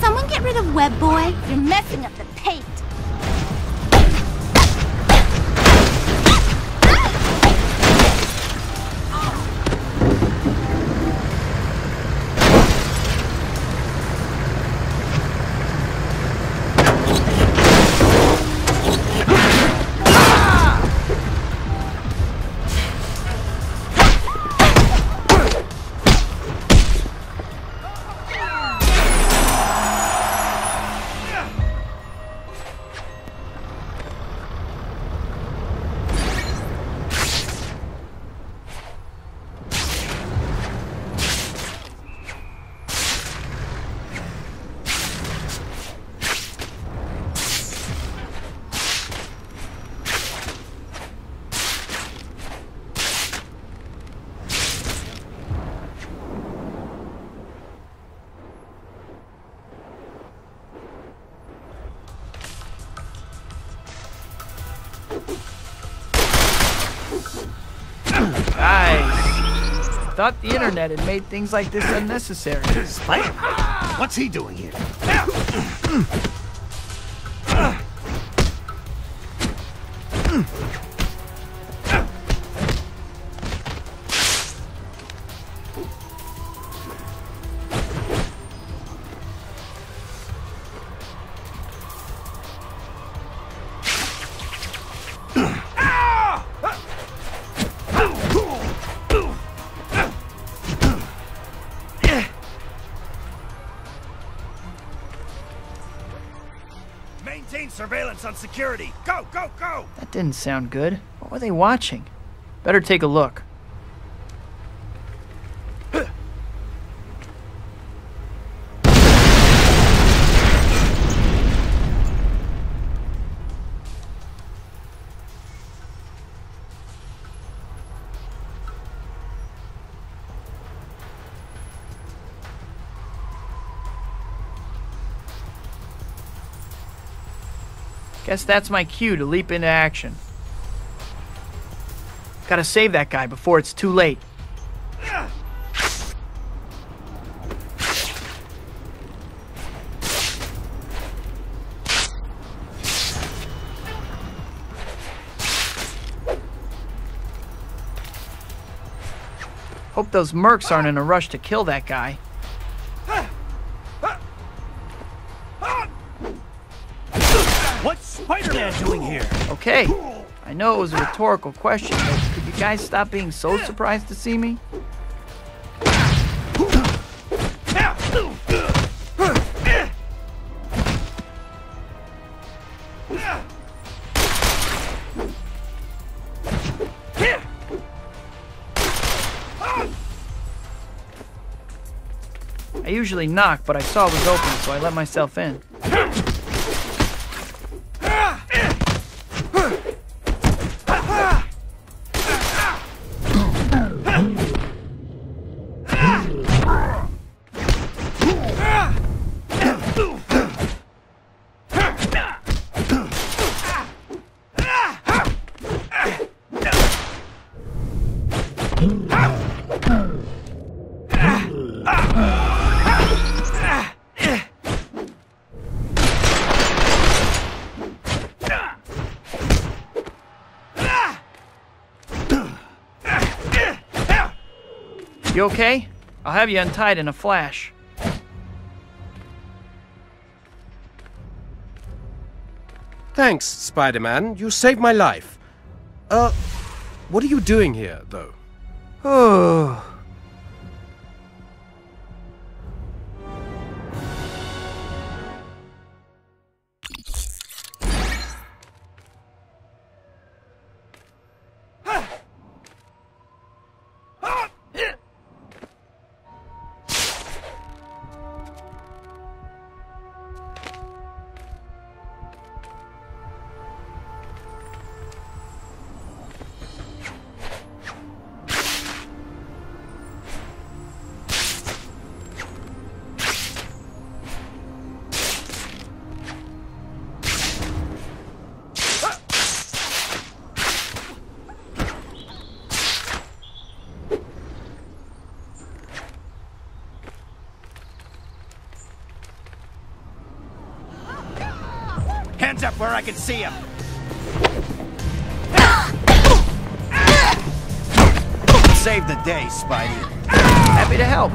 Someone get rid of Web Boy? You're messing up the thought the internet had made things like this unnecessary. Spike? What's he doing here? Maintain surveillance on security. Go, go, go! That didn't sound good. What were they watching? Better take a look. Guess that's my cue to leap into action. Gotta save that guy before it's too late. Hope those mercs aren't in a rush to kill that guy. Spider-Man doing here? Okay, I know it was a rhetorical question, but could you guys stop being so surprised to see me? I usually knock, but I saw it was open, so I let myself in. You okay? I'll have you untied in a flash. Thanks, Spider-Man. You saved my life. Uh, what are you doing here, though? Oh. Hands up where I can see them. Save the day, Spidey. Happy to help.